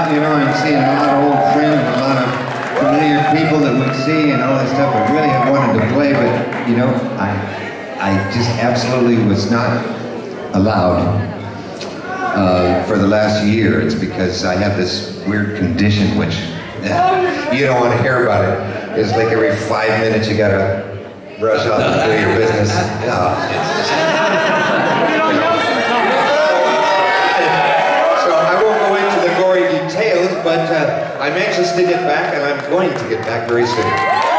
out, you know, and seeing a lot of old friends, a lot of familiar people that we see and all that stuff. I really have wanted to play, but, you know, I, I just absolutely was not allowed uh, for the last year. It's because I have this weird condition, which uh, you don't want to hear about it. It's like every five minutes you gotta brush off and do your business. Yeah. but uh, I'm anxious to get back, and I'm going to get back very soon.